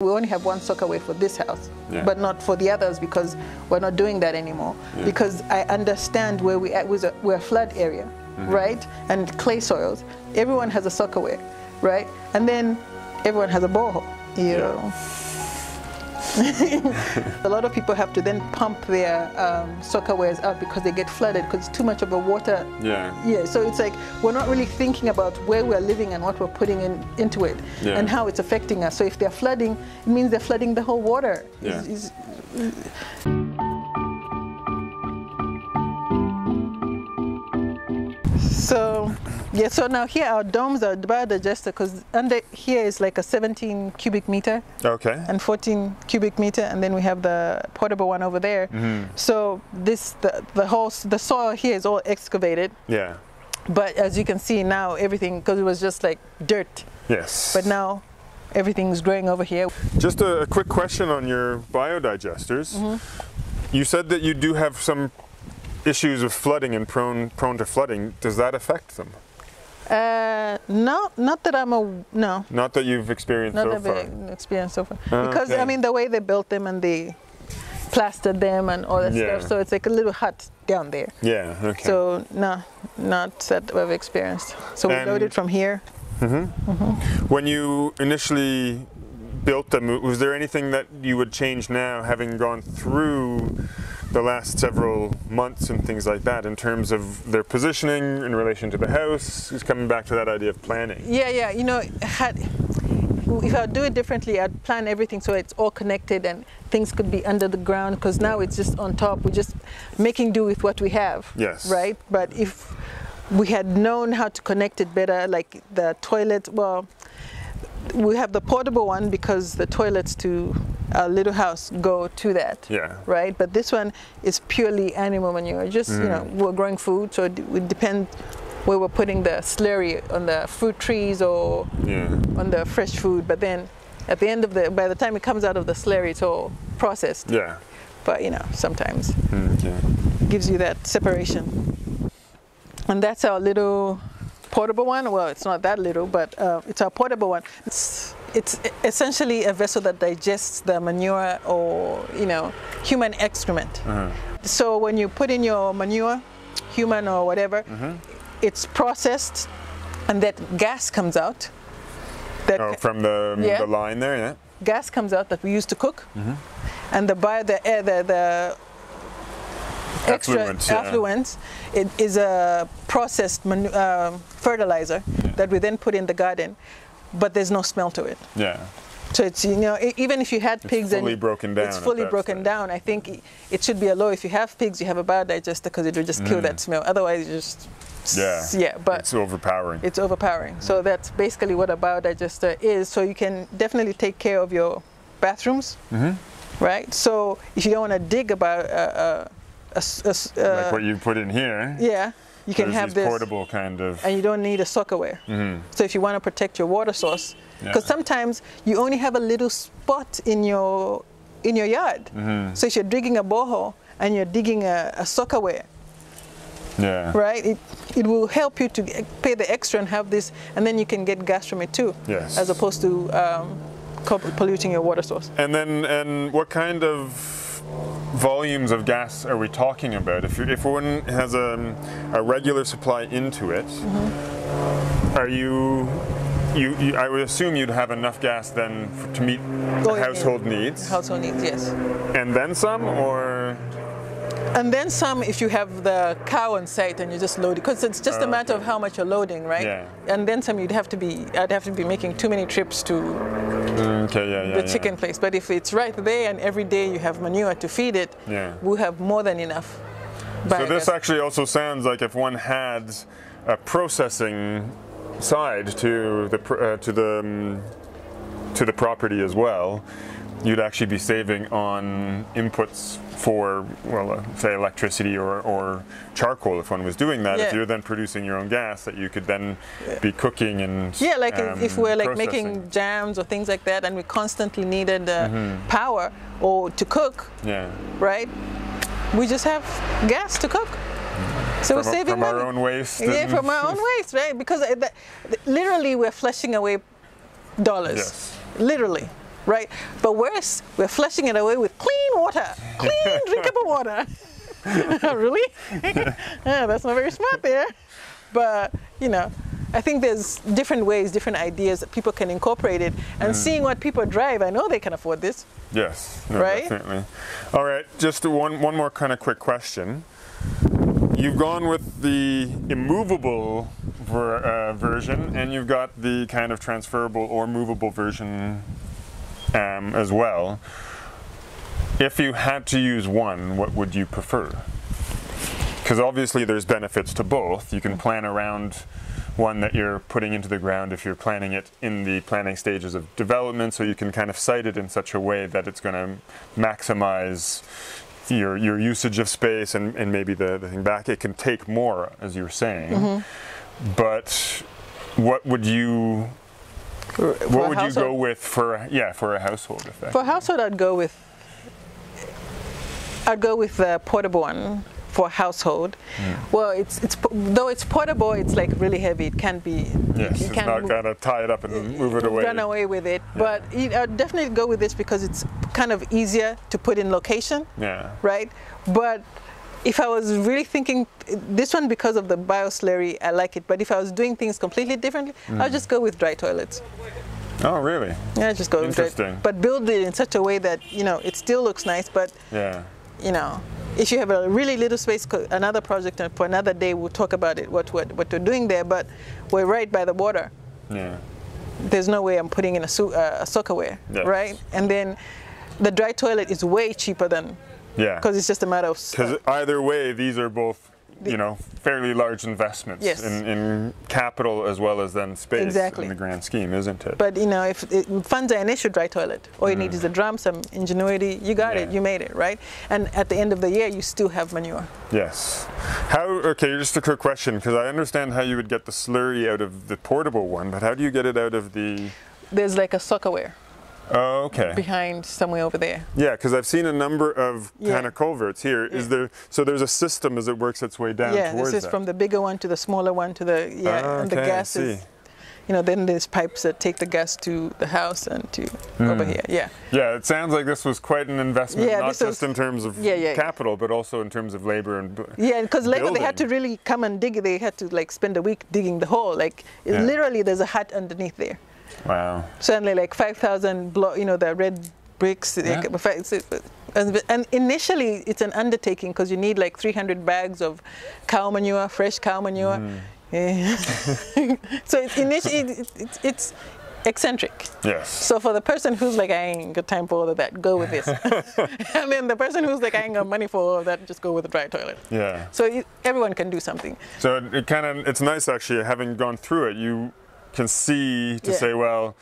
We only have one soakaway for this house, Yeah. but not for the others because we're not doing that anymore. Because I understand where we at was a, we're a flood area, Mm-hmm. right? And clay soils. Everyone has a soakaway, right? And then everyone has a borehole. You Yeah. know. a lot of people have to then pump their um, soakaways out because they get flooded because it's too much of a water Yeah. yeah, so it's like we're not really thinking about where we're living and what we're putting in, into it Yeah. and how it's affecting us. So if they're flooding, it means they're flooding the whole water. Yeah. It's- it's- so, yeah, so now here our domes are biodigester because under here is like a 17 cubic meter Okay. and 14 cubic meter, and then we have the portable one over there. Mm-hmm. So this the, the whole the soil here is all excavated, Yeah. but as you can see now, everything because it was just like dirt, Yes. but now everything's growing over here. Just a, a quick question on your biodigesters. Mm-hmm. You said that you do have some issues of flooding and prone prone to flooding. Does that affect them? Uh, no, not that I'm a no, Not that you've experienced not so that far. I've experienced so far. Because okay. I mean the way they built them and they plastered them and all that Yeah. stuff, so it's like a little hut down there. Yeah. Okay. So no, not that we've experienced. So we And- load it from here. Mm -hmm. Mm -hmm. when you initially built them, was there anything that you would change now, having gone through the last several months and things like that, in terms of their positioning in relation to the house? Just coming back to that idea of planning. Yeah, yeah. You know, had if I do it differently, I'd plan everything so it's all connected and things could be under the ground. Because now it's just on top. We're just making do with what we have. Yes. Right. But if we had known how to connect it better, like the toilet, well, we have the portable one because the toilets to our little house go to that. Yeah. Right. But this one is purely animal manure. Just you know, mm. we're growing food, so it would depend where we're putting the slurry on the fruit trees or Yeah. on the fresh food. But then at the end of the, by the time it comes out of the slurry, it's all processed. Yeah. But you know, sometimes mm, Okay. it gives you that separation. And that's our little portable one. Well, it's not that little, but uh, it's a portable one. It's, it's essentially a vessel that digests the manure or you know human excrement. Mm-hmm. So when you put in your manure, human or whatever, mm-hmm. it's processed, and that gas comes out. That Oh, from the, Yeah. the line there, yeah. gas comes out that we use to cook, mm-hmm. and the bio the air the, the extra Effluent, yeah. effluent it is a processed um fertilizer that we then put in the garden, but there's no smell to it. Yeah. So it's you know even if you had pigs fully and broken down it's fully broken stage. down. I think it should be a law. If you have pigs, you have a biodigester because it will just kill that smell. Otherwise, you just Mm. Yeah. yeah. But It's overpowering. it's overpowering. So that's basically what a biodigester is. So you can definitely take care of your bathrooms, Mm-hmm. right? So if you don't want to dig about uh, uh, a a uh, like what you put in here. yeah, you can have this, portable kind of. and you don't need a soakaway. So if you want to protect your water source, because Yeah. sometimes you only have a little spot in your in your yard. So if you're digging a borehole and you're digging a, a Yeah. right? It, it will help you to pay the extra and have this, and then you can get gas from it too, Yes. as opposed to um, polluting your water source. And then, and what kind of volumes of gas are we talking about? If, if one has a, a regular supply into it, Mm-hmm. are you, you, you? I would assume you'd have enough gas then f to meet Oh, household yeah. needs, Household needs, yes. and then some, or And then some if you have the cow on site and you just load it, because it's just a Oh, matter okay. of how much you're loading, right? Yeah. And then some you'd have to be, I'd have to be making too many trips to okay, yeah, yeah, the chicken place. But if it's right there and every day you have manure to feed it, Yeah. we'll have more than enough. So this actually also sounds like if one had a processing side to the uh, to the um, to the property as well, you'd actually be saving on inputs for well, uh, say electricity or, or charcoal if one was doing that. If you're then producing your own gas, that you could then be cooking and Yeah, like if- if um, we're like processing. making jams or things like that, and we constantly needed uh, Mm-hmm. power or to cook, yeah right? We just have gas to cook, so we're from, saving from money. our own waste. yeah, from our own waste, right? Because uh, that- literally we're flushing away dollars. Yes. Literally, right? But worse, we're flushing it away with clean water, clean drinkable water. really? yeah, that's not very smart there. But, you know, I think there's different ways, different ideas that people can incorporate it. And seeing what people drive, I know they can afford this. Yes, no, Right? definitely. All right, just one one more kind of quick question. You've gone with the immovable ver, uh, version, and you've got the kind of transferable or movable version um, as well. If you had to use one, what would you prefer? Because obviously there's benefits to both. You can plan around one that you're putting into the ground if you're planning it in the planning stages of development, so you can kind of site it in such a way that it's going to maximize your your usage of space and, and maybe the, the thing back. It can take more, as you were saying. But what would you For what would you go with for yeah for a household effect? For a household, I'd go with I'd go with the portable one for a household. Hmm. Well, it's it's though it's portable, it's like really heavy. It can't be. yes, you it's can't not move- gonna tie it up and move it away. run away with it. But you- I'd definitely go with this because it's kind of easier to put in location, Yeah. right? But if I was really thinking this one because of the bioslurry, I like it. But if I was doing things completely differently, Hmm. I'll just go with dry toilets. Oh, really? Yeah, just go with dry. Interesting. But build it in such a way that you know it still looks nice, but Yeah. you know, if you have a really little space, another project and for another day, we'll talk about it, what, what, what we're doing there, but we're right by the water. Yeah. There's no way I'm putting in a, su- uh, a soakaway, Yes. right? And then the dry toilet is way cheaper than, Yeah. because it's just a matter of, Because either way, these are both, you know, fairly large investments Yes. in, in capital as well as then space Exactly. in the grand scheme, isn't it? but you know, if it, funds are an issue, dry toilet. All you need is a drum, some ingenuity, you got it, Mm. You made it, right? And at the end of the year, you still have manure. yes. How? Okay, just a quick question, because I understand how you would get the slurry out of the portable one, but how do you get it out of the? There's like a soakaway Oh, okay. behind somewhere over there. Yeah, because I've seen a number of Yeah. kind of culverts here. Is Yeah. there? So there's a system as it works its way down yeah, towards this is that. from the bigger one to the smaller one to the yeah, Ah, and the okay, I gas is, you know, then there's pipes that take the gas to the house and to over Hmm. here. Yeah, Yeah, it sounds like this was quite an investment, Yeah, not just was- in terms of Yeah, yeah. capital, but also in terms of labor and. yeah, because later they had to really come and dig. They had to like spend a week digging the hole. Like literally, there's a hut underneath there. Wow. Certainly, like 5,000 block. You know, the red bricks. Yeah. but fi- it's- And, initially, it's an undertaking because you need like 300 bags of cow manure, fresh cow manure. Hmm. Yeah. so it's initially it's, eccentric. Yes. So for the person who's like, I ain't got time for all of that, go with this. and then the person who's like, I ain't got money for all of that, just go with the dry toilet. Yeah. So it, everyone can do something. So it, it kind of it's nice actually having gone through it. You can see to Yeah. say, well,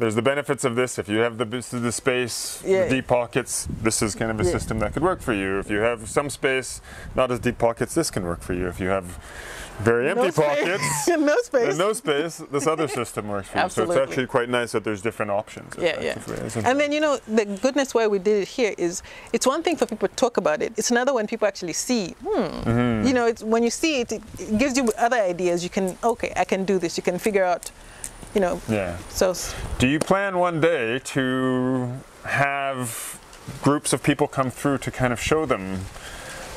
there's the benefits of this. If you have the the space, Yeah. the deep pockets, this is kind of a Yeah. system that could work for you. If you have some space, not as deep pockets, this can work for you. If you have very empty no space. pockets. no space. And no space, this other system works for you. So it's actually quite nice that there's different options. Yeah, yeah. And then you know the goodness why we did it here is it's one thing for people to talk about it. It's another when people actually see. Hmm. Mm-hmm. You know, it's when you see it, it, it gives you other ideas. You can okay, I can do this. You can figure out. You know. yeah. So Do you plan one day to have groups of people come through to kind of show them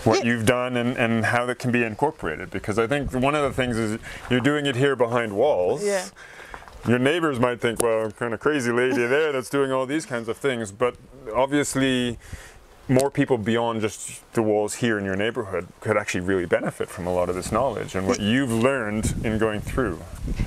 what Yeah. you've done and, and how that can be incorporated? Because I think one of the things is you're doing it here behind walls. Yeah. Your neighbors might think, well, kind of crazy lady there that's doing all these kinds of things, but obviously more people beyond just the walls here in your neighborhood could actually really benefit from a lot of this knowledge and what you've learned in going through.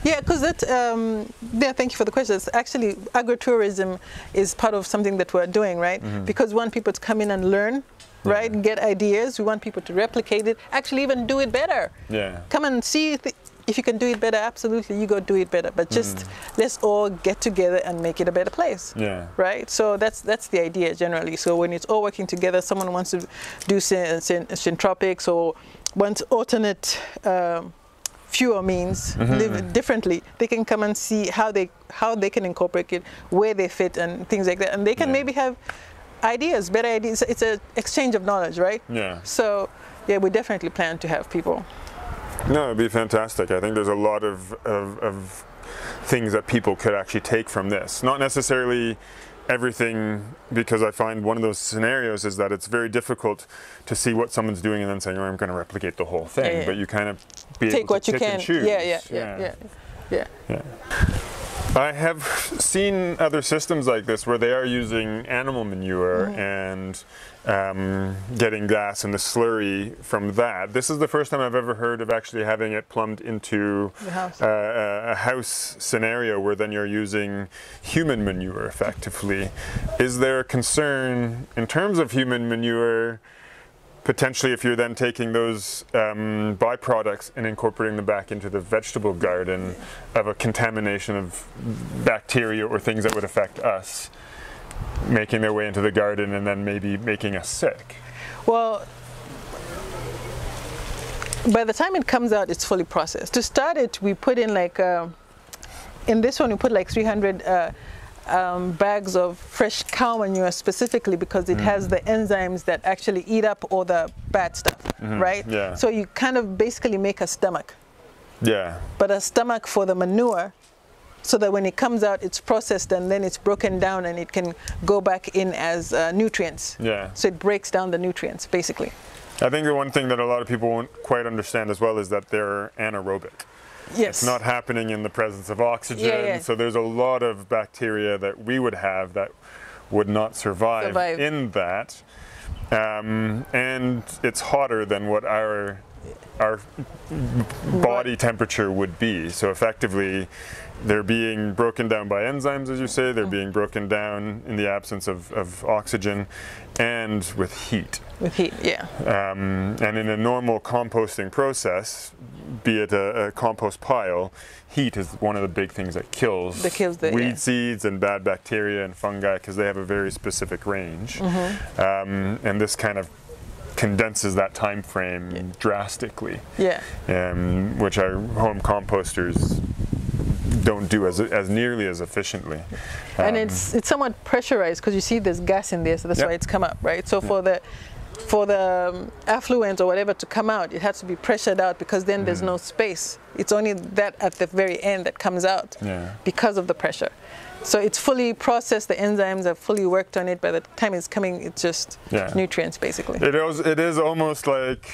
Yeah, because that. Um, yeah, thank you for the question. It's actually, agrotourism is part of something that we're doing, right? Because we want people to come in and learn, right? Get ideas. We want people to replicate it. Actually, even do it better. Yeah. Come and see if you can do it better. Absolutely, you go do it better. But just let's all get together and make it a better place. Yeah. Right. So that's that's the idea generally. So when it's all working together, someone wants to do syn- syn- syntropics or wants alternate. Um, fuel means live differently they can come and see how they how they can incorporate it where they fit and things like that and they can Yeah. maybe have ideas better ideas it's a exchange of knowledge right Yeah. so yeah we definitely plan to have people No, it'd be fantastic. I think there's a lot of, of, of things that people could actually take from this. Not necessarily everything because I find one of those scenarios is that it's very difficult to see what someone's doing and then saying, oh, I'm going to replicate the whole thing. Yeah, yeah. But you kind of be Take able what to you pick can. and choose. Yeah, yeah, yeah, yeah, yeah. Yeah. I have seen other systems like this where they are using animal manure Mm-hmm. and um, getting gas and the slurry from that. This is the first time I've ever heard of actually having it plumbed into house. uh, a house scenario where then you're using human manure effectively. Is there a concern in terms of human manure? Potentially if you're then taking those um, byproducts and incorporating them back into the vegetable garden of a contamination of bacteria or things that would affect us making their way into the garden and then maybe making us sick Well, by the time it comes out, it's fully processed. To start it, we put in like, uh, in this one, we put like 300 uh, um, bags of fresh cow manure specifically because it has the enzymes that actually eat up all the bad stuff, right? yeah. So you kind of basically make a stomach, yeah but a stomach for the manure so that when it comes out, it's processed and then it's broken down and it can go back in as uh, nutrients. yeah So it breaks down the nutrients basically. i think the one thing that a lot of people won't quite understand as well is that they're anaerobic Yes. it's not happening in the presence of oxygen Yeah, yeah. so there's a lot of bacteria that we would have that would not survive, Survive. in that um, and it's hotter than what our our body temperature would be so effectively they're being broken down by enzymes as you say they're being broken down in the absence of, of oxygen and with heat With heat, yeah. um, and in a normal composting process, be it a, a compost pile, heat is one of the big things that kills, That kills the- weed yeah. seeds and bad bacteria and fungi because they have a very specific range. Mm-hmm. Um, and this kind of condenses that time frame drastically, Yeah. um, which our home composters don't do as, as nearly as efficiently. and Um, it's it's somewhat pressurized because you see there's gas in there, so that's Yep. why it's come up, right? So for the for the um, effluent or whatever to come out, it has to be pressured out because then there's Mm. no space. It's only that at the very end that comes out Yeah. because of the pressure. So it's fully processed. The enzymes have fully worked on it. By the time it's coming, it's just Yeah. nutrients basically. It is, it is almost like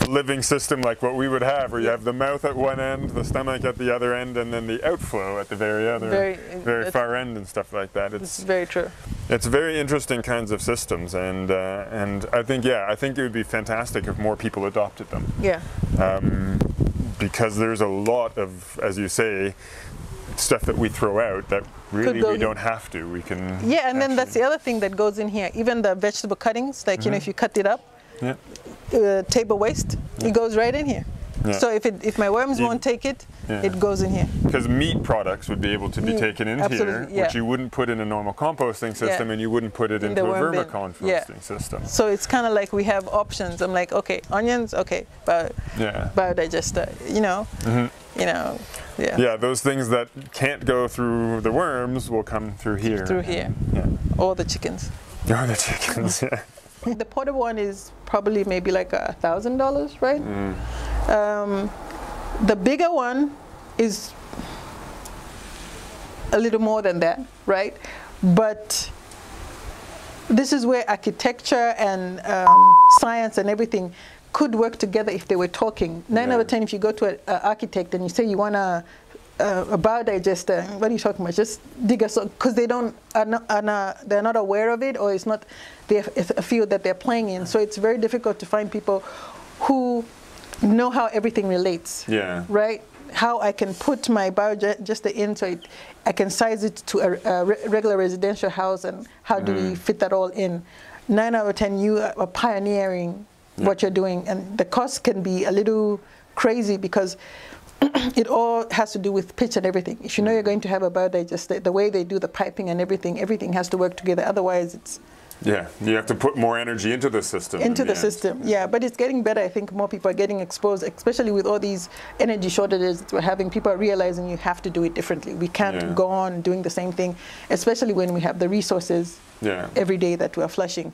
a living system like what we would have, where you have the mouth at one end, the stomach at the other end, and then the outflow at the very other, Very- very, far end and stuff like that. It's It's very true. it's very interesting kinds of systems, and uh, and I think yeah, I think it would be fantastic if more people adopted them, Yeah. um, because there's a lot of, as you say, stuff that we throw out that really we don't have to. We can Yeah, and then that's the other thing that goes in here. Even the vegetable cuttings, like you know, if you cut it up, yeah. uh, table waste, it goes right in here. Yeah. So if it, if my worms You- won't take it, Yeah. it goes in here. Because meat products would be able to be taken in here, yeah. which you wouldn't put in a normal composting system, and you wouldn't put it In into a vermicomposting yeah. system. So it's kind of like we have options. I'm like, okay, onions, okay, bio, Yeah. biodigester, you know, you know, yeah. Yeah, those things that can't go through the worms will come through here. through here, Yeah. or the chickens. Oh, the chickens. Yeah. The portable one is probably maybe like a thousand dollars, right? Um, the bigger one is a little more than that, right? But this is where architecture and um, science and everything could work together if they were talking. Nine out of ten, if you go to an architect and you say you want uh, a, a, a biodigester, what are you talking about? Just dig a because they don't are not, are not they're not aware of it or it's not it's a field that they're playing in. So it's very difficult to find people who know how everything relates Yeah. right? How I can put my biogester in so it, I can size it to a, a re- regular residential house and how do we mm. fit that all in? Nine out of ten, you are pioneering what you're doing, and the cost can be a little crazy because it all has to do with pitch and everything. If you know mm. you're going to have a biodigester, the way they do the piping and everything, everything has to work together. Otherwise, it's yeah, you have to put more energy into the system. into the end. system. Yeah, but it's getting better. I think more people are getting exposed, especially with all these energy shortages that we're having. People are realizing you have to do it differently. We can't Yeah. go on doing the same thing, especially when we have the resources Yeah. every day that we're flushing.